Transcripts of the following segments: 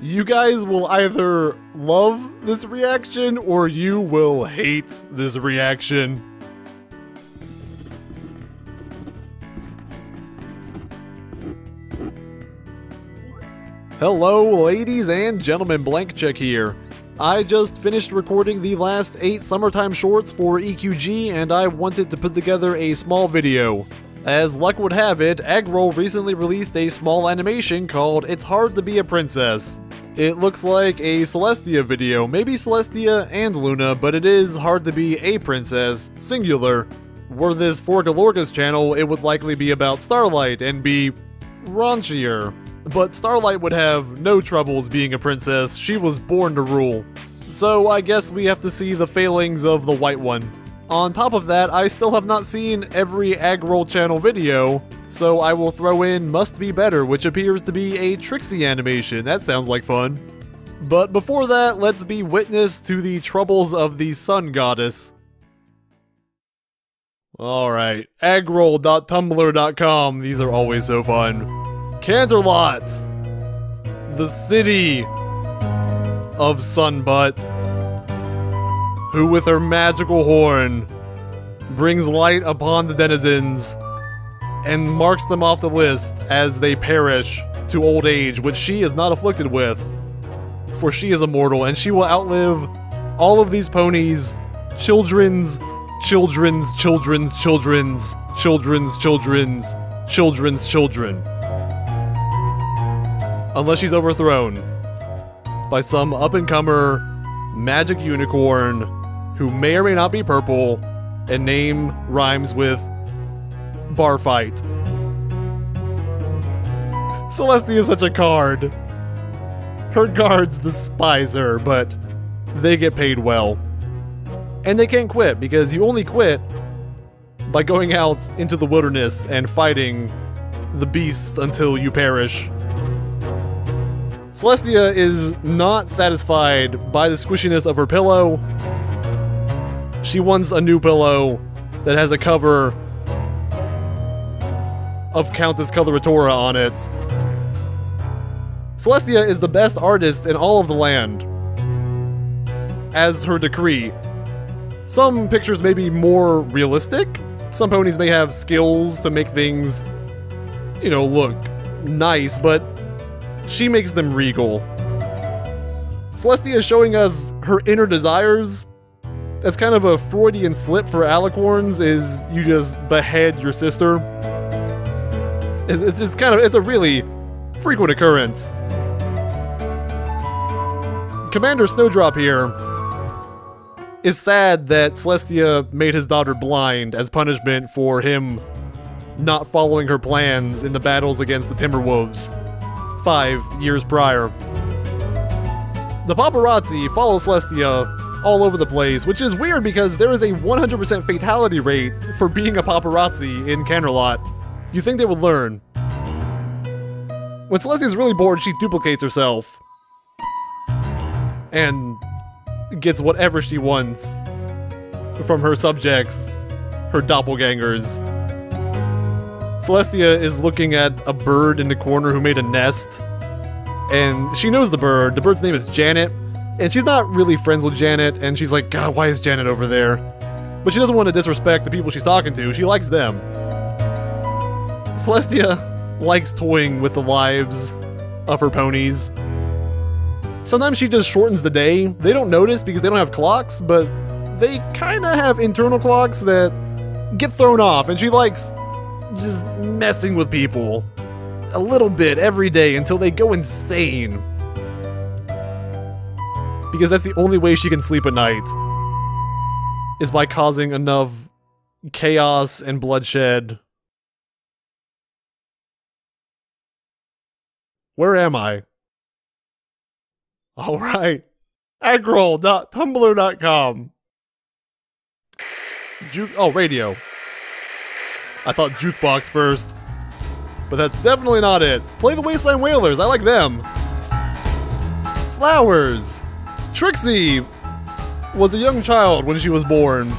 You guys will either love this reaction or you will hate this reaction. Hello, ladies and gentlemen, Blank Check here. I just finished recording the last eight summertime shorts for EQG and I wanted to put together a small video. As luck would have it, Eggroll recently released a small animation called It's Hard to Be a Princess. It looks like a Celestia video, maybe Celestia and Luna, but it is hard to be a princess, singular. Were this for Galorga's channel, it would likely be about Starlight and be raunchier. But Starlight would have no troubles being a princess, she was born to rule. So I guess we have to see the failings of the white one. On top of that, I still have not seen every Eggroll channel video, so I will throw in Must Be Better, which appears to be a Trixie animation. That sounds like fun. But before that, let's be witness to the troubles of the Sun Goddess. Alright, eggroll.tumblr.com. These are always so fun. Canterlot! The city of Sunbutt, who with her magical horn brings light upon the denizens and marks them off the list as they perish to old age, which she is not afflicted with. For she is immortal and she will outlive all of these ponies, children's, children's, children's, children's, children's, children's, children's children unless she's overthrown by some up and comer magic unicorn who may or may not be purple and name rhymes with bar fight. Celestia is such a card. Her guards despise her, but they get paid well. And they can't quit because you only quit by going out into the wilderness and fighting the beast until you perish. Celestia is not satisfied by the squishiness of her pillow. She wants a new pillow that has a cover of Countess Coloratura on it. Celestia is the best artist in all of the land, as her decree. Some pictures may be more realistic. Some ponies may have skills to make things, you know, look nice, but she makes them regal. Celestia is showing us her inner desires. That's kind of a Freudian slip for alicorns, is you just behead your sister. It's, it's just kind of, it's a really frequent occurrence. Commander Snowdrop here is sad that Celestia made his daughter blind as punishment for him not following her plans in the battles against the Timberwolves five years prior. The paparazzi follow Celestia all over the place, which is weird because there is a 100% fatality rate for being a paparazzi in Canterlot. You think they would learn. When Celestia's really bored, she duplicates herself. And gets whatever she wants from her subjects, her doppelgangers. Celestia is looking at a bird in the corner who made a nest. And she knows the bird. The bird's name is Janet. And she's not really friends with Janet. And she's like, God, why is Janet over there? But she doesn't want to disrespect the people she's talking to. She likes them. Celestia likes toying with the lives of her ponies. Sometimes she just shortens the day. They don't notice because they don't have clocks, but they kind of have internal clocks that get thrown off, and she likes just messing with people a little bit every day until they go insane. Because that's the only way she can sleep at night. Is by causing enough chaos and bloodshed. Where am I? Alright. Eggroll.tumblr.com. Ju- oh, radio. I thought jukebox first. But that's definitely not it. Play the Wasteland Whalers, I like them. Flowers. Trixie was a young child when she was born.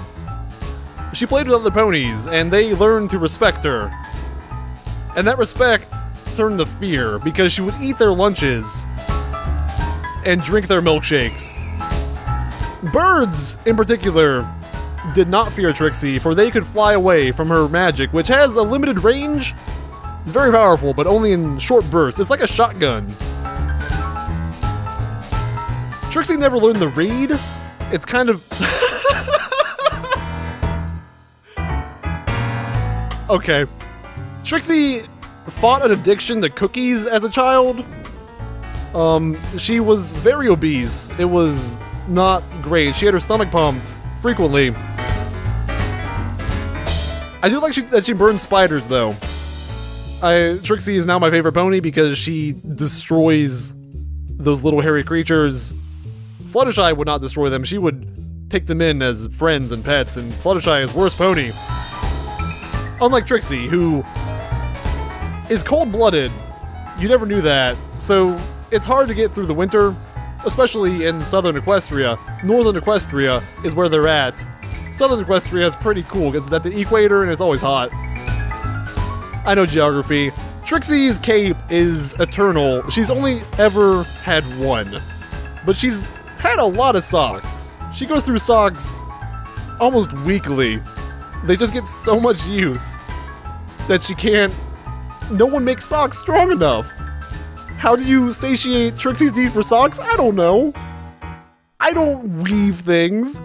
She played with other ponies, and they learned to respect her. And that respect turned to fear, because she would eat their lunches. and drink their milkshakes. Birds, in particular, did not fear Trixie, for they could fly away from her magic, which has a limited range. It's very powerful, but only in short bursts. It's like a shotgun. Trixie never learned the read. It's kind of. okay. Trixie fought an addiction to cookies as a child. Um, she was very obese. It was not great. She had her stomach pumped frequently. I do like she, that she burns spiders, though. I, Trixie is now my favorite pony because she destroys those little hairy creatures. Fluttershy would not destroy them. She would take them in as friends and pets, and Fluttershy is worst pony. Unlike Trixie, who is cold-blooded. You never knew that. So it's hard to get through the winter, especially in southern Equestria. Northern Equestria is where they're at. Southern Equestria is pretty cool because it's at the equator and it's always hot. I know geography. Trixie's cape is eternal. She's only ever had one. But she's had a lot of socks. She goes through socks almost weekly. They just get so much use that she can't. No one makes socks strong enough. How do you satiate Trixie's need for socks? I don't know. I don't weave things.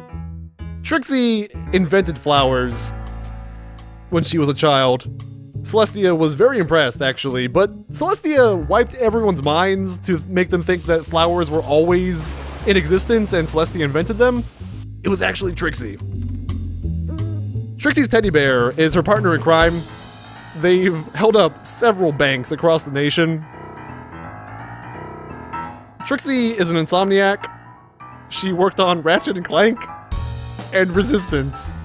Trixie invented flowers when she was a child. Celestia was very impressed, actually, but Celestia wiped everyone's minds to make them think that flowers were always in existence and Celestia invented them. It was actually Trixie. Trixie's teddy bear is her partner in crime. They've held up several banks across the nation Trixie is an insomniac. She worked on Ratchet and Clank and Resistance.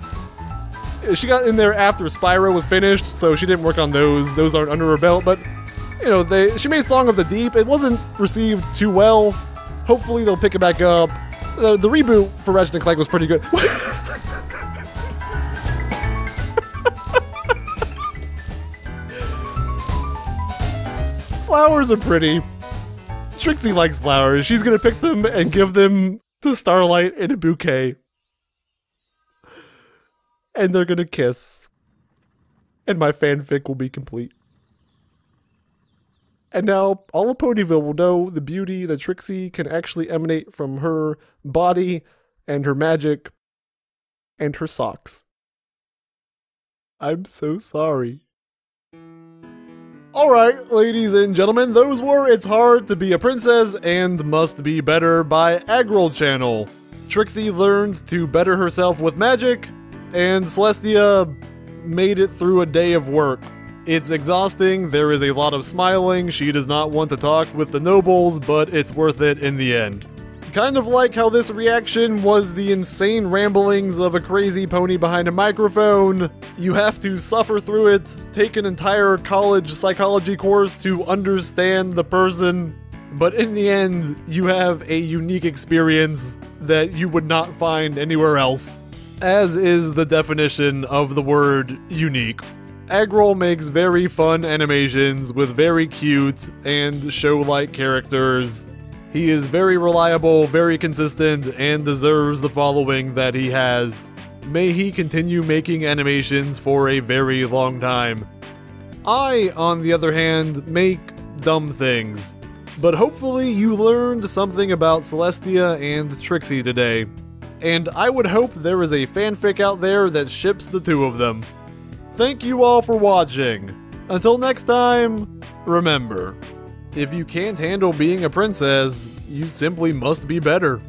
She got in there after Spyro was finished, so she didn't work on those. Those aren't under her belt, but you know, they she made Song of the Deep. It wasn't received too well. Hopefully they'll pick it back up. The reboot for Ratchet and Clank was pretty good. Flowers are pretty. Trixie likes flowers. She's gonna pick them and give them to Starlight in a bouquet. And they're gonna kiss. And my fanfic will be complete. And now all of Ponyville will know the beauty that Trixie can actually emanate from her body and her magic and her socks. I'm so sorry. Alright, ladies and gentlemen, those were It's Hard to Be a Princess and Must Be Better by Agrol Channel. Trixie learned to better herself with magic, and Celestia made it through a day of work. It's exhausting, there is a lot of smiling, she does not want to talk with the nobles, but it's worth it in the end. Kind of like how this reaction was the insane ramblings of a crazy pony behind a microphone. You have to suffer through it, take an entire college psychology course to understand the person, but in the end, you have a unique experience that you would not find anywhere else. As is the definition of the word unique. Agrol makes very fun animations with very cute and show-like characters he is very reliable, very consistent, and deserves the following that he has. May he continue making animations for a very long time. I, on the other hand, make dumb things. But hopefully you learned something about Celestia and Trixie today. And I would hope there is a fanfic out there that ships the two of them. Thank you all for watching. Until next time, remember, if you can't handle being a princess, you simply must be better.